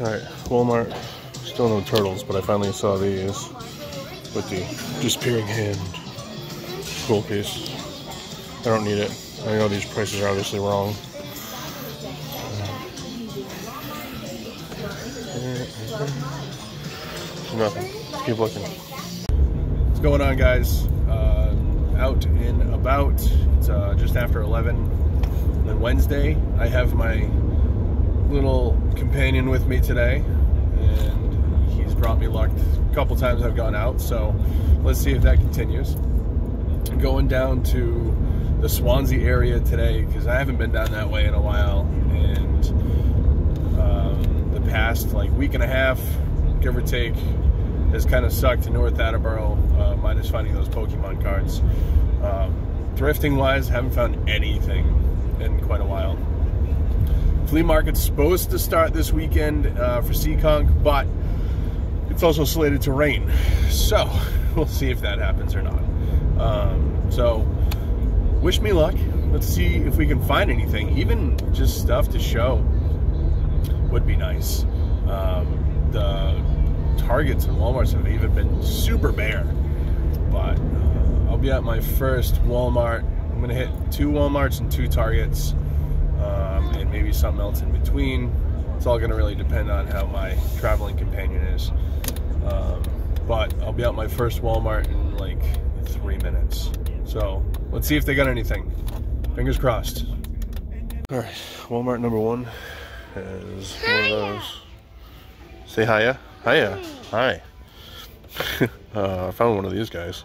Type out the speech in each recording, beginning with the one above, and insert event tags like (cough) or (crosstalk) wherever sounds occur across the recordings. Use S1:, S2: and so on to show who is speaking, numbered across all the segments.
S1: Alright, Walmart. Still no turtles, but I finally saw these with the disappearing hand cool case. I don't need it. I know these prices are obviously wrong. Nothing. Keep looking. What's going on, guys? Uh, out and about. It's uh, just after 11. And Wednesday, I have my little companion with me today, and he's brought me luck a couple times I've gone out. So let's see if that continues. Going down to the Swansea area today because I haven't been down that way in a while, and um, the past like week and a half, give or take, has kind of sucked to North Attleboro, uh, minus finding those Pokemon cards. Um, thrifting wise, haven't found anything in quite a while. Flea market's supposed to start this weekend uh, for Seekonk, but it's also slated to rain. So we'll see if that happens or not. Um, so wish me luck. Let's see if we can find anything. Even just stuff to show would be nice. Um, the Targets and Walmarts have even been super bare. But uh, I'll be at my first Walmart. I'm going to hit two Walmarts and two Targets maybe something else in between. It's all going to really depend on how my traveling companion is. Um, but I'll be at my first Walmart in like three minutes. So let's see if they got anything. Fingers crossed. All right, Walmart number one is one of those. Say hiya. Hiya. Hi. (laughs) uh, I found one of these guys.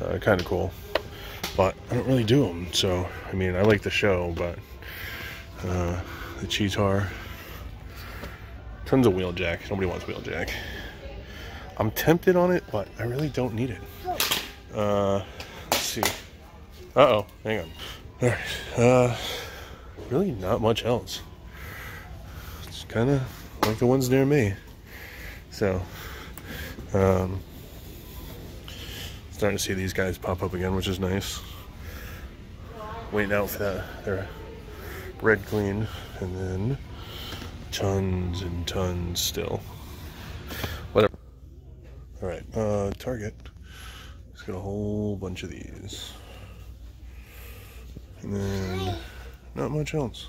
S1: Uh, kind of cool. But I don't really do them. So, I mean, I like the show, but uh, the Cheetar. Tons of wheel Wheeljack. Nobody wants wheel Wheeljack. I'm tempted on it, but I really don't need it. Uh, let's see. Uh-oh. Hang on. All right. Uh, really not much else. It's kind of like the ones near me. So, um, starting to see these guys pop up again, which is nice. Waiting out for that. They're red clean, and then tons and tons still. Whatever. All right, uh, Target. It's got a whole bunch of these, and then not much else.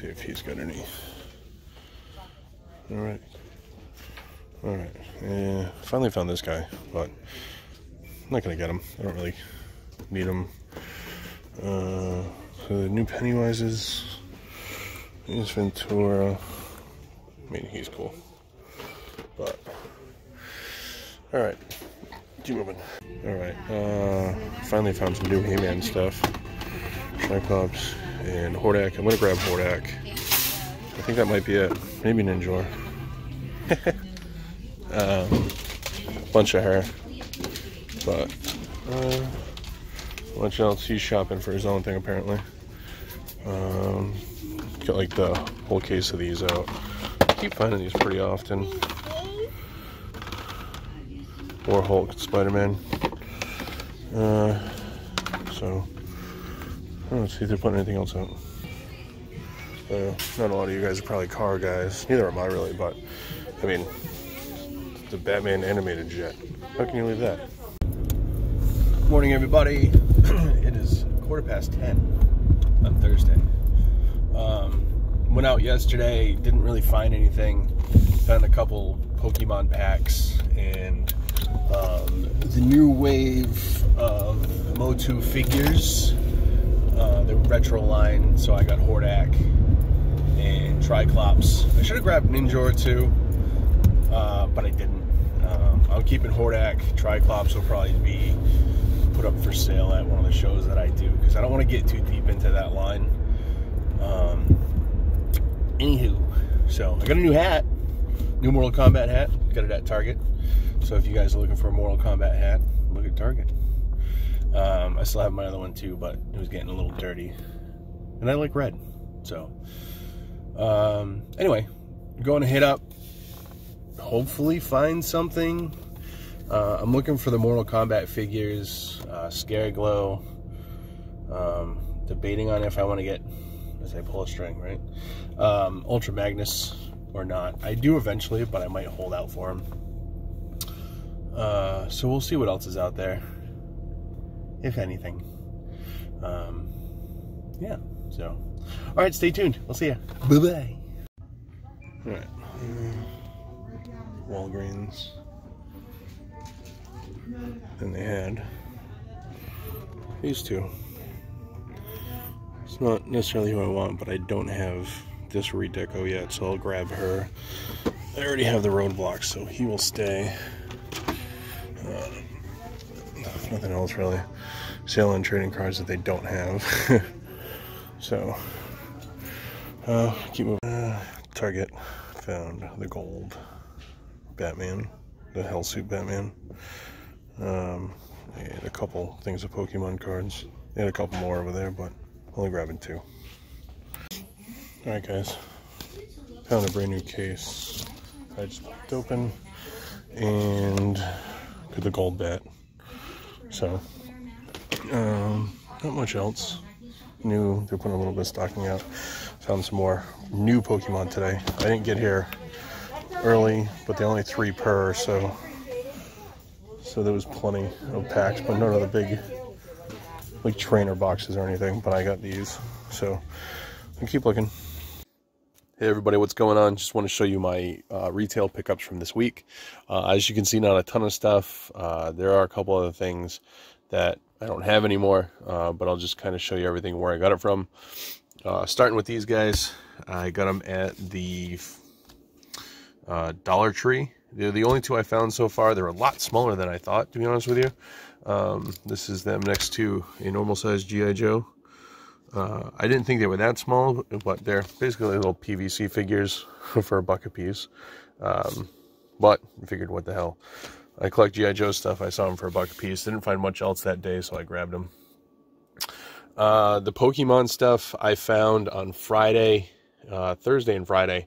S1: see if he's got any. All right. All right. Yeah, finally found this guy, but not gonna get him. I don't really need him. Uh, so the new Pennywises. Here's Ventura. I mean, he's cool. But all right, keep moving. All right. Uh, finally found some new He-Man stuff. Triclops and Hordak. I'm gonna grab Hordak. I think that might be it. Maybe Ninjor. (laughs) um, bunch of hair. But, uh, much else. He's shopping for his own thing apparently. Um, got like the whole case of these out. Keep finding these pretty often. Or Hulk, Spider-Man. Uh, so, I don't see if they're putting anything else out. Uh, not a lot of you guys are probably car guys. Neither am I really, but I mean, the Batman animated jet. How can you leave that? Morning, everybody. (clears throat) it is quarter past 10 on Thursday. Um, went out yesterday, didn't really find anything. Found a couple Pokemon packs and um, the new wave of Motu figures uh, the retro line, so I got Hordak and Triclops. I should have grabbed Ninjor too, uh, but I didn't. Um, I'm keeping Hordak. Triclops will probably be for sale at one of the shows that I do because I don't want to get too deep into that line. Um, anywho, so I got a new hat, new Mortal Kombat hat. Got it at Target. So if you guys are looking for a Mortal Kombat hat, look at Target. Um, I still have my other one too, but it was getting a little dirty. And I like red. So, um, anyway, going to hit up, hopefully find something. Uh, I'm looking for the Mortal Kombat figures, uh, Scare Glow, uh, debating on if I want to get, as I pull a string, right? Um, Ultra Magnus or not. I do eventually, but I might hold out for him. Uh, so we'll see what else is out there, if anything. Um, yeah, so. All right, stay tuned. We'll see you. Bye bye. All right. Walgreens. And they had these two. It's not necessarily who I want, but I don't have this redeco yet, so I'll grab her. I already have the roadblock, so he will stay. Uh, nothing else really. And trading cards that they don't have. (laughs) so, uh, keep moving. Uh, Target found the gold Batman, the Hellsuit Batman. Um, and a couple things of Pokemon cards. Had a couple more over there, but only grabbing two. Alright guys, found a brand new case. I just popped open and got the gold bat. So, um, not much else. New, they're putting a little bit of stocking out. Found some more new Pokemon today. I didn't get here early, but they only three per, so so there was plenty of packs, but none of the big like trainer boxes or anything. But I got these, so I keep looking. Hey everybody, what's going on? Just want to show you my uh, retail pickups from this week. Uh, as you can see, not a ton of stuff. Uh, there are a couple other things that I don't have anymore, uh, but I'll just kind of show you everything where I got it from. Uh, starting with these guys, I got them at the uh, Dollar Tree. They're the only two I found so far. They're a lot smaller than I thought, to be honest with you. Um, this is them next to a normal size G.I. Joe. Uh, I didn't think they were that small, but they're basically little PVC figures (laughs) for a buck a piece. Um, but I figured, what the hell. I collect G.I. Joe stuff. I saw them for a buck a piece. Didn't find much else that day, so I grabbed them. Uh, the Pokemon stuff I found on Friday, uh, Thursday and Friday.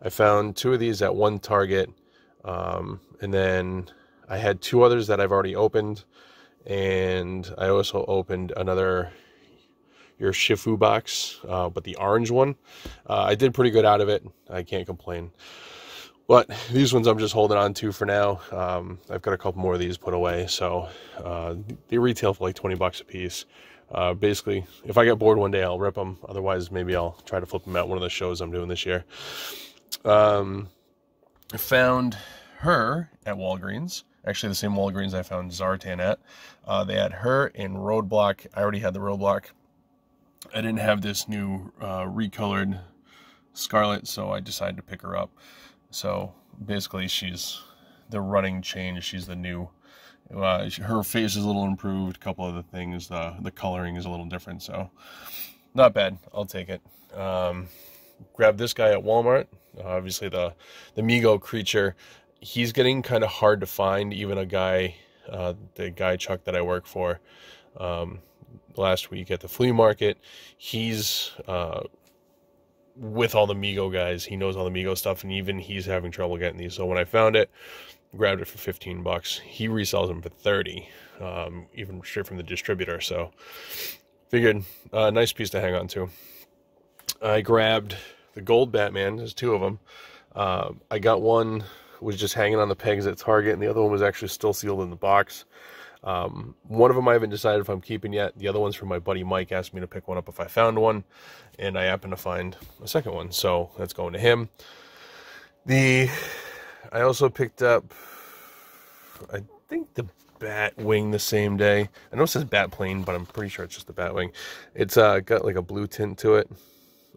S1: I found two of these at one Target, um, and then I had two others that I've already opened, and I also opened another your Shifu box, uh, but the orange one. Uh, I did pretty good out of it. I can't complain. But these ones I'm just holding on to for now. Um, I've got a couple more of these put away, so uh, they retail for like 20 bucks a piece. Uh, basically, if I get bored one day, I'll rip them. Otherwise, maybe I'll try to flip them at one of the shows I'm doing this year. Um, found her at Walgreens. Actually, the same Walgreens I found Zartan at. Uh, they had her in Roadblock. I already had the Roadblock. I didn't have this new uh, recolored Scarlett, so I decided to pick her up. So basically, she's the running change. She's the new. Uh, her face is a little improved. A couple other things. The the coloring is a little different. So not bad. I'll take it. Um, grab this guy at Walmart. Obviously, the the Mego creature. He's getting kind of hard to find. Even a guy, uh, the guy Chuck that I work for, um, last week at the flea market, he's uh, with all the Mego guys. He knows all the Mego stuff, and even he's having trouble getting these. So when I found it, grabbed it for 15 bucks. He resells them for 30, um, even straight from the distributor. So figured a uh, nice piece to hang on to. I grabbed the gold Batman. There's two of them. Uh, I got one was just hanging on the pegs at Target, and the other one was actually still sealed in the box. Um, one of them I haven't decided if I'm keeping yet. The other one's from my buddy Mike. Asked me to pick one up if I found one, and I happen to find a second one, so that's going to him. The I also picked up, I think the bat wing the same day. I know it says bat plane, but I'm pretty sure it's just the bat wing. It's uh, got like a blue tint to it.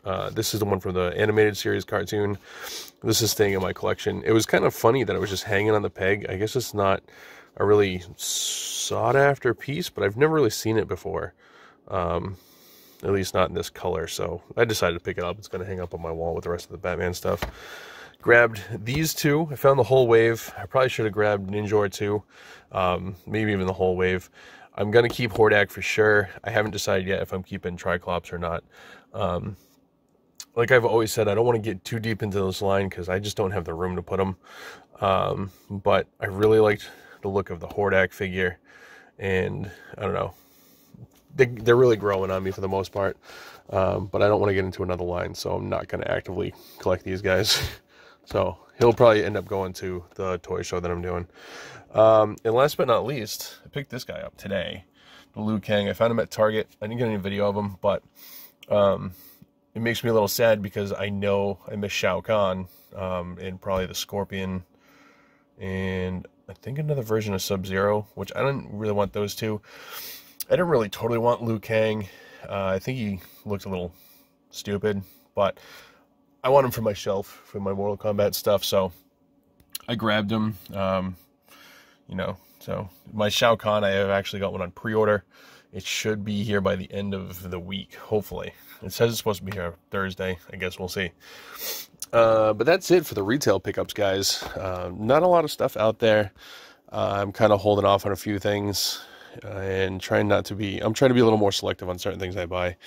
S1: Uh, this is the one from the animated series cartoon. This is staying in my collection. It was kind of funny that it was just hanging on the peg. I guess it's not a really sought after piece, but I've never really seen it before. Um, at least not in this color. So I decided to pick it up. It's going to hang up on my wall with the rest of the Batman stuff. Grabbed these two. I found the whole wave. I probably should have grabbed Ninja or too, um, maybe even the whole wave. I'm going to keep Hordak for sure. I haven't decided yet if I'm keeping Triclops or not. Um, like I've always said, I don't want to get too deep into this line because I just don't have the room to put them. Um, but I really liked the look of the Hordak figure, and I don't know, they, they're really growing on me for the most part. Um, but I don't want to get into another line, so I'm not going to actively collect these guys. (laughs) so he'll probably end up going to the toy show that I'm doing. Um, and last but not least, I picked this guy up today, the Liu Kang. I found him at Target. I didn't get any video of him, but um, it makes me a little sad because I know I miss Shao Kahn um, and probably the Scorpion and I think another version of Sub Zero, which I didn't really want those two. I didn't really totally want Liu Kang. Uh, I think he looked a little stupid, but I want him for my shelf for my Mortal Kombat stuff, so I grabbed him. Um, you know, so my Shao Kahn, I have actually got one on pre-order. It should be here by the end of the week, hopefully. It says it's supposed to be here Thursday. I guess we'll see. Uh, but that's it for the retail pickups, guys. Uh, not a lot of stuff out there. Uh, I'm kind of holding off on a few things uh, and trying not to be. I'm trying to be a little more selective on certain things I buy.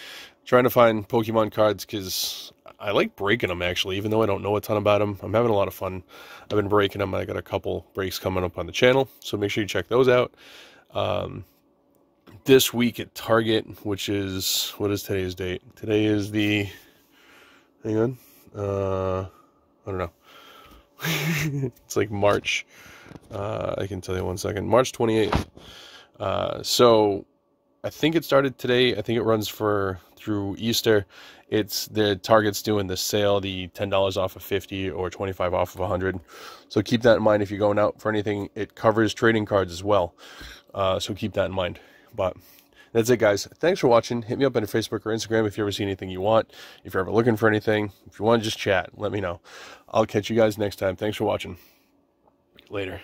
S1: Trying to find Pokemon cards because I like breaking them actually, even though I don't know a ton about them. I'm having a lot of fun. I've been breaking them. I got a couple breaks coming up on the channel, so make sure you check those out. Um, this week at Target, which is what is today's date? Today is the. Hang on. Uh, I don't know. (laughs) it's like March. Uh, I can tell you one second. March 28th. Uh, so I think it started today. I think it runs for through Easter. It's the Target's doing the sale, the ten dollars off of fifty or twenty five off of hundred. So keep that in mind if you're going out for anything. It covers trading cards as well. Uh, so keep that in mind. But that's it, guys. Thanks for watching. Hit me up on Facebook or Instagram if you ever see anything you want. If you're ever looking for anything, if you want to just chat, let me know. I'll catch you guys next time. Thanks for watching. Later.